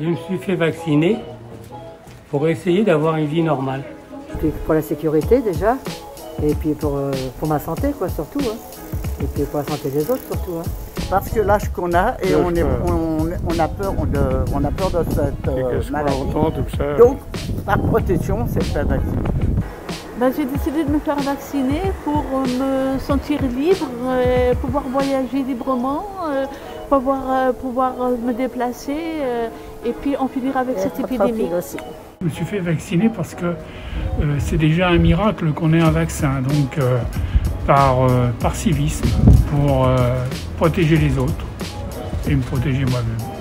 Je me suis fait vacciner pour essayer d'avoir une vie normale. Pour la sécurité déjà, et puis pour, euh, pour ma santé quoi surtout. hein. Et puis pour la santé des autres surtout. hein. Parce que l'âge qu'on a, et on, est, on, on a peur de, on a peur de cette Et euh, maladie. entend, tout ça Donc, par protection, c'est faire vacciner. Ben, j'ai décidé de me faire vacciner pour me sentir libre, euh, pouvoir voyager librement, euh, pouvoir, euh, pouvoir euh, me déplacer euh, et puis en finir avec cette épidémie. aussi. Je me suis fait vacciner parce que euh, c'est déjà un miracle qu'on ait un vaccin, donc euh, par, euh, par civisme, pour euh, protéger les autres et me protéger moi-même.